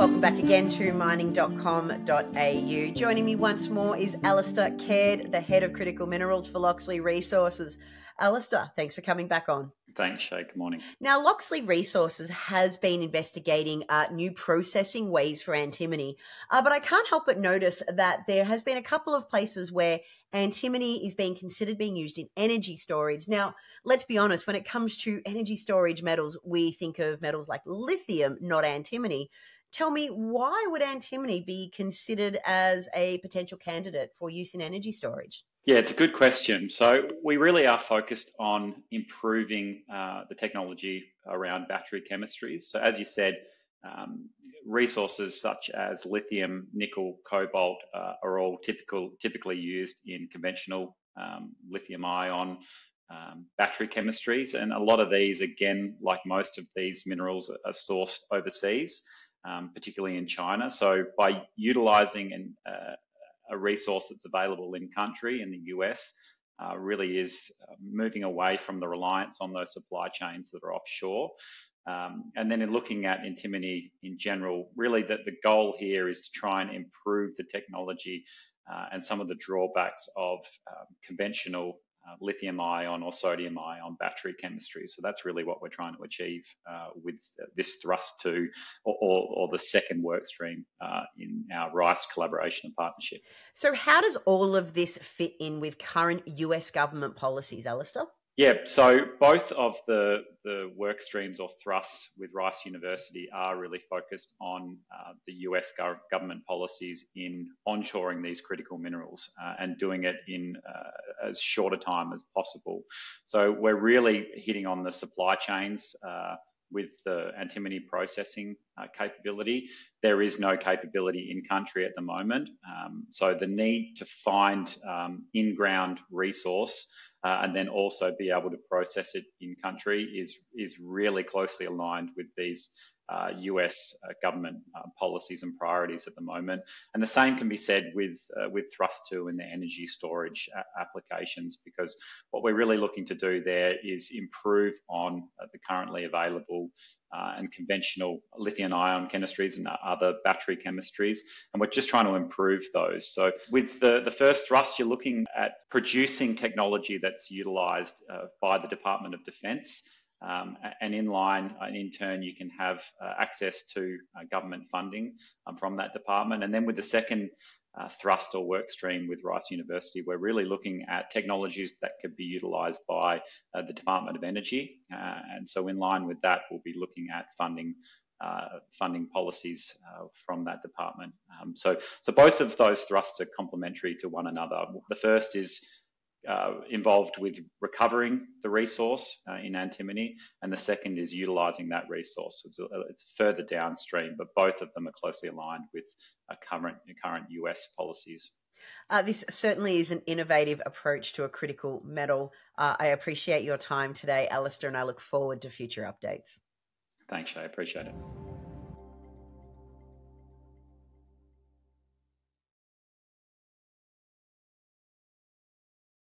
Welcome back again to mining.com.au. Joining me once more is Allister Caird, the head of critical minerals for Locksley Resources. Allister, thanks for coming back on. Thanks, Shae. Good morning. Now, Locksley Resources has been investigating uh, new processing ways for antimony, uh, but I can't help but notice that there has been a couple of places where antimony is being considered being used in energy storage. Now, let's be honest, when it comes to energy storage metals, we think of metals like lithium, not antimony. Tell me, why would antimony be considered as a potential candidate for use in energy storage? Yeah, it's a good question. So, we really are focused on improving uh, the technology around battery chemistries. So, as you said, um, resources such as lithium, nickel, cobalt uh, are all typical, typically used in conventional um, lithium ion um, battery chemistries. And a lot of these, again, like most of these minerals, are sourced overseas um, particularly in China. So by utilizing an, uh, a resource that's available in country in the US, uh, really is uh, moving away from the reliance on those supply chains that are offshore. Um, and then in looking at antimony in general, really that the goal here is to try and improve the technology uh, and some of the drawbacks of um, conventional uh, lithium ion or sodium ion battery chemistry. So that's really what we're trying to achieve uh, with this thrust to, or, or, or the second work stream uh, in our RICE collaboration and partnership. So, how does all of this fit in with current US government policies, Allister? Yeah, so both of the, the work streams or thrusts with Rice University are really focused on uh, the US government policies in onshoring these critical minerals uh, and doing it in uh, as short a time as possible. So we're really hitting on the supply chains uh, with the antimony processing uh, capability. There is no capability in country at the moment. Um, so the need to find um, in ground resource uh, and then also be able to process it in country is is really closely aligned with these uh, US uh, government uh, policies and priorities at the moment. And the same can be said with uh, with Thrust 2 and the energy storage applications, because what we're really looking to do there is improve on uh, the currently available uh, and conventional lithium ion chemistries and other battery chemistries. And we're just trying to improve those. So with the, the first thrust, you're looking at producing technology that's utilized uh, by the Department of Defense. Um, and in line, and in turn, you can have uh, access to uh, government funding um, from that department. And then with the second uh, thrust or work stream with Rice University, we're really looking at technologies that could be utilised by uh, the Department of Energy. Uh, and so, in line with that, we'll be looking at funding. Uh, funding policies from that department. Um, so, so both of those thrusts are complementary to one another. The first is uh, involved with recovering the resource uh, in antimony, and the second is utilizing that resource. It's, a, it's, further downstream, but both of them are closely aligned with uh, current current US policies. Uh, this certainly is an innovative approach to a critical metal. Uh, I appreciate your time today, Allister, and I look forward to future updates. Thanks, Shae. I appreciate it.